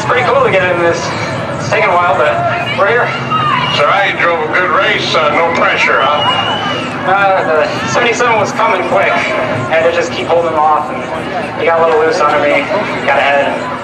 it's pretty cool to get in this. It's taking a while, but we're here. So I drove a good race, uh, no pressure, huh? Uh, the 77 was coming quick. I had to just keep holding off, and he got a little loose under me, got ahead.